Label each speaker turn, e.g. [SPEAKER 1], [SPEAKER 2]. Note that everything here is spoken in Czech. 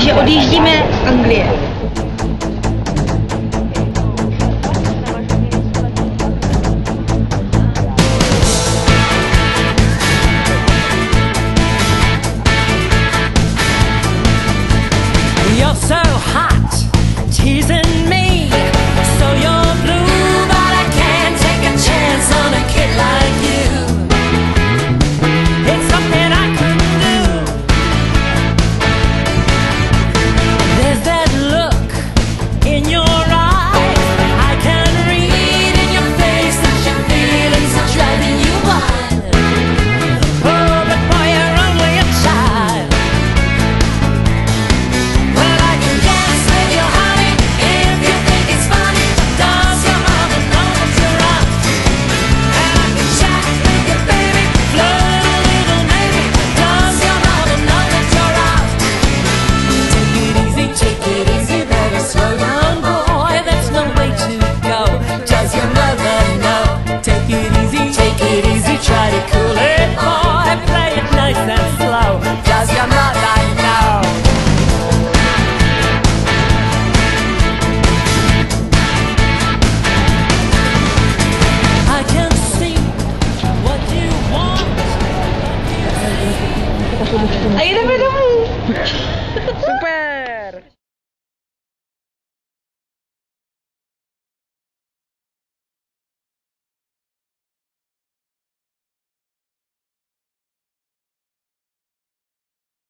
[SPEAKER 1] takže odjíždíme Anglie.
[SPEAKER 2] You're so hot.
[SPEAKER 1] Ayah dah pada.